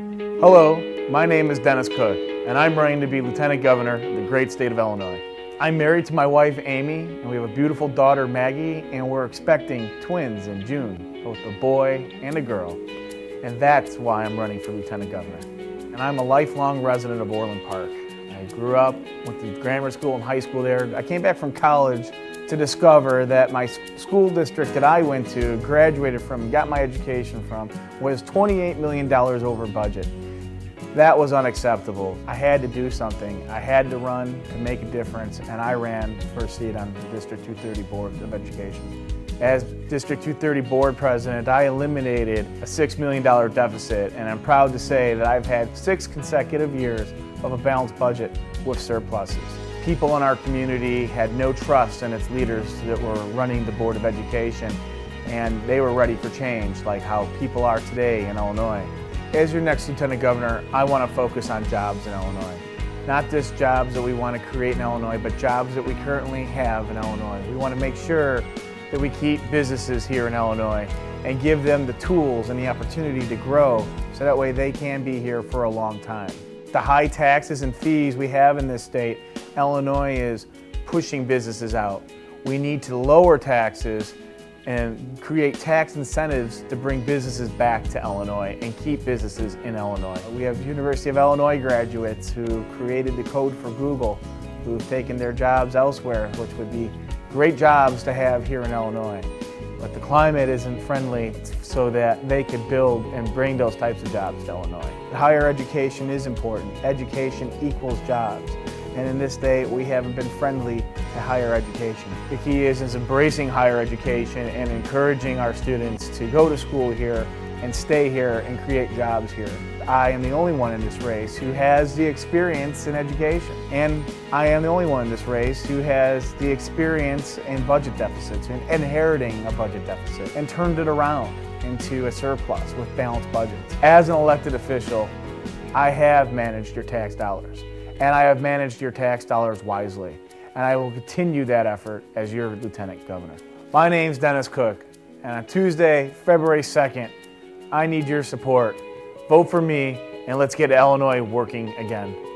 Hello, my name is Dennis Cook, and I'm running to be Lieutenant Governor of the great state of Illinois. I'm married to my wife Amy, and we have a beautiful daughter Maggie, and we're expecting twins in June, both a boy and a girl. And that's why I'm running for Lieutenant Governor. And I'm a lifelong resident of Orland Park. I grew up, went to grammar school and high school there. I came back from college to discover that my school district that I went to, graduated from, got my education from, was $28 million over budget. That was unacceptable. I had to do something. I had to run to make a difference, and I ran for a seat on the District 230 Board of Education. As District 230 Board President, I eliminated a $6 million deficit, and I'm proud to say that I've had six consecutive years of a balanced budget with surpluses. People in our community had no trust in its leaders that were running the Board of Education, and they were ready for change, like how people are today in Illinois. As your next Lieutenant Governor, I want to focus on jobs in Illinois. Not just jobs that we want to create in Illinois, but jobs that we currently have in Illinois. We want to make sure that we keep businesses here in Illinois and give them the tools and the opportunity to grow so that way they can be here for a long time. The high taxes and fees we have in this state, Illinois is pushing businesses out. We need to lower taxes and create tax incentives to bring businesses back to Illinois and keep businesses in Illinois. We have University of Illinois graduates who created the code for Google who've taken their jobs elsewhere, which would be great jobs to have here in Illinois. But the climate isn't friendly so that they could build and bring those types of jobs to Illinois. Higher education is important. Education equals jobs and in this day we haven't been friendly to higher education. The key is, is embracing higher education and encouraging our students to go to school here and stay here and create jobs here. I am the only one in this race who has the experience in education. And I am the only one in this race who has the experience in budget deficits and inheriting a budget deficit and turned it around into a surplus with balanced budgets. As an elected official, I have managed your tax dollars and I have managed your tax dollars wisely. And I will continue that effort as your Lieutenant Governor. My name's Dennis Cook, and on Tuesday, February 2nd, I need your support. Vote for me, and let's get Illinois working again.